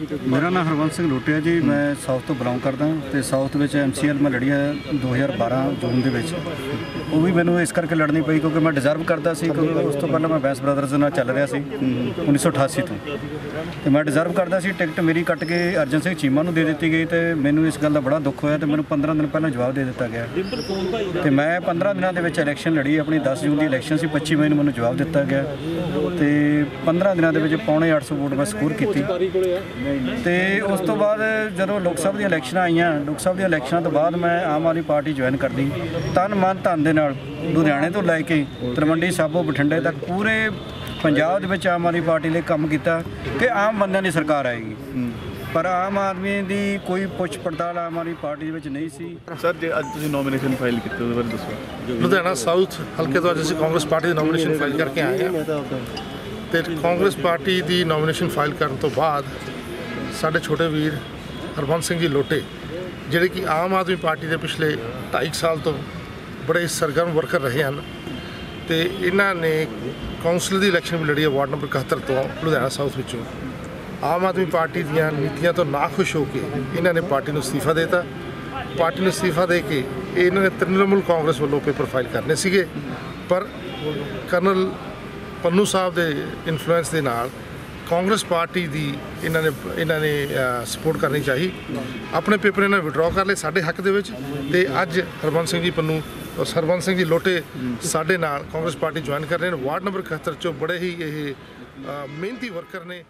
ਮੇਰਾ ਨਾਮ ਹਰਵੰਤ ਸਿੰਘ ਲੋਟਿਆ ਜੀ, ਮੈਂ ਸਾਊਥ ਤੋਂ ਬਿਲੋਂਗ ਕਰਦਾ ਤੇ ਸਾਊਥ ਵਿੱਚ ਐਮਸੀਐਲ ਮੈਂ ਲੜੀ ਹੈ 2012 ਜੂਨ ਦੇ ਵਿੱਚ। ਉਹ ਵੀ ਮੈਨੂੰ ਇਸ ਕਰਕੇ ਲੜਨੀ ਪਈ ਕਿਉਂਕਿ ਮੈਂ ਡਿਜ਼ਰਵ ਕਰਦਾ ਸੀ, ਕਿਉਂਕਿ ਉਸ ਤੋਂ ਪਹਿਲਾਂ ਮੈਂ ਬੈਂਸ ਬ੍ਰਦਰਜ਼ ਨਾਲ ਚੱਲ ਰਿਹਾ ਸੀ 1988 ਤੋਂ। ਤੇ ਮੈਂ ਡਿਜ਼ਰਵ ਕਰਦਾ ਸੀ, ਟਿਕਟ ਮੇਰੀ ਕੱਟ ਕੇ ਅਰਜਨ ਸਿੰਘ ਚੀਮਾ ਨੂੰ ਦੇ ਦਿੱਤੀ ਗਈ ਤੇ ਮੈਨੂੰ ਇਸ ਗੱਲ ਦਾ ਬੜਾ ਦੁੱਖ ਹੋਇਆ ਤੇ ਮੈਨੂੰ 15 ਦਿਨ ਪਹਿਲਾਂ ਜਵਾਬ ਦੇ ਦਿੱਤਾ ਗਿਆ। ਤੇ ਮੈਂ 15 ਦਿਨਾਂ ਦੇ ਵਿੱਚ ਇਲੈਕਸ਼ਨ ਲੜੀ, ਆਪਣੀ 10 ਜੂਨ ਦੀ ਇਲੈਕਸ਼ਨ ਸੀ 25 ਮਈ ਨੂੰ ਮੈਨੂੰ ਜਵਾਬ ਦਿੱਤਾ ਗਿਆ। ਤੇ 15 ਦਿਨਾਂ ਦੇ ਵਿੱਚ ਪੌਣੇ 800 ਵੋਟ ਮੈਂ ਸਕੋਰ ਕੀਤੀ। ਤੇ ਉਸ ਤੋਂ ਬਾਅਦ ਜਦੋਂ ਲੋਕ ਸਭਾ ਦੀਆਂ ਇਲੈਕਸ਼ਨਾਂ ਆਈਆਂ ਲੋਕ ਸਭਾ ਦੀਆਂ ਇਲੈਕਸ਼ਨਾਂ ਤੋਂ ਬਾਅਦ ਮੈਂ ਆਮ ਆਦਮੀ ਪਾਰਟੀ ਜੁਆਇਨ ਕਰਦੀ ਤਨ ਮਨ ਧਨ ਦੇ ਨਾਲ ਲੁਧਿਆਣੇ ਤੋਂ ਲੈ ਕੇ ਤਲਵੰਡੀ ਸਾਬੋ ਬਠਿੰਡੇ ਤੱਕ ਪੂਰੇ ਪੰਜਾਬ ਦੇ ਵਿੱਚ ਆਮ ਆਦਮੀ ਪਾਰਟੀ ਲਈ ਕੰਮ ਕੀਤਾ ਕਿ ਆਮ ਬੰਦਿਆਂ ਦੀ ਸਰਕਾਰ ਆਏਗੀ। ਪਰ ਆਮ ਆਦਮੀ ਦੀ ਕੋਈ ਪੁੱਛ ਪੜਤਾਲ ਆਮ ਆਦਮੀ ਪਾਰਟੀ ਦੇ ਵਿੱਚ ਨਹੀਂ ਸੀ। ਸਰ ਜੇ ਅੱਜ ਤੁਸੀਂ ਨੋਮੀਨੇਸ਼ਨ ਫਾਈਲ ਕੀਤੀ ਉਹਦੇ ਬਾਰੇ ਦੱਸੋ। ਲੁਧਿਆਣਾ ਸਾਊਥ ਹਲਕੇ ਤੋਂ ਅੱਜ ਅਸੀਂ ਕਾਂਗਰਸ ਪਾਰਟੀ ਦੀ ਨੋਮੀਨੇਸ਼ਨ ਫਾਈਲ ਕਰਕੇ ਆਏ ਹਾਂ। ਤੇ ਕਾਂਗਰਸ ਪਾਰਟੀ ਦੀ ਨੋਮੀਨੇਸ਼ਨ ਫਾਈਲ ਕਰਨ ਤੋਂ ਬਾਅਦ ਸਾਡੇ ਛੋਟੇ ਵੀਰ ਹਰਵੰਤ ਸਿੰਘ ਜੀ ਲੋਟੇ, ਜਿਹੜੇ ਕਿ ਆਮ ਆਦਮੀ ਪਾਰਟੀ ਦੇ ਪਿਛਲੇ 2.5 ਸਾਲ ਤੋਂ ਬੜੇ ਸਰਗਰਮ ਵਰਕਰ ਰਹੇ ਹਨ ਤੇ ਇਹਨਾਂ ਨੇ ਕੌਂਸਲ ਦੀ ਇਲੈਕਸ਼ਨ ਵੀ ਲੜੀ ਹੈ ਵਾਰਡ ਨੰਬਰ 71 ਤੋਂ ਲੁਧਿਆਣਾ ਸਾਊਥ ਵਿੱਚੋਂ। ਆਮ ਆਦਮੀ ਪਾਰਟੀ ਦੀਆਂ ਨੀਤੀਆਂ ਤੋਂ ਨਾਖੁਸ਼ ਹੋ ਕੇ ਇਹਨਾਂ ਨੇ ਪਾਰਟੀ ਨੂੰ ਅਸਤੀਫਾ ਦੇ ਦਿੱਤਾ। ਪਾਰਟੀ ਨੂੰ ਅਸਤੀਫਾ ਦੇ ਕੇ ਇਹਨਾਂ ਨੇ ਤ੍ਰਿਣਮੂਲ ਕਾਂਗਰਸ ਵੱਲੋਂ ਪੇਪਰ ਫਾਈਲ ਕਰਨੇ ਸੀਗੇ। ਪਰ ਕਰਨਲ ਪੰਨੂ ਸਾਹਿਬ ਦੇ ਇਨਫਲੂਐਂਸ ਦੇ ਨਾਲ ਕਾਂਗਰਸ ਪਾਰਟੀ ਦੀ ਇਹਨਾਂ ਨੇ ਇਹਨਾਂ ਨੇ ਸਪੋਰਟ ਕਰਨੀ ਚਾਹੀ। ਆਪਣੇ ਪੇਪਰ ਇਹਨਾਂ ਵਿਡਰਾਅ ਕਰ ਲਏ ਸਾਡੇ ਹੱਕ ਦੇ ਵਿੱਚ ਤੇ ਅੱਜ ਹਰਬੰਸ ਸਿੰਘ ਜੀ ਪੰਨੂ ਔਰ ਸਰਬੰਸ ਸਿੰਘ ਜੀ ਲੋਟੇ ਸਾਡੇ ਨਾਲ ਕਾਂਗਰਸ ਪਾਰਟੀ ਜੁਆਇਨ ਕਰ ਰਹੇ ਨੇ। ਵਾਰਡ ਨੰਬਰ 71 ਚੋਂ ਬੜੇ ਹੀ ਇਹ ਮਿਹਨਤੀ ਵਰਕਰ ਨੇ।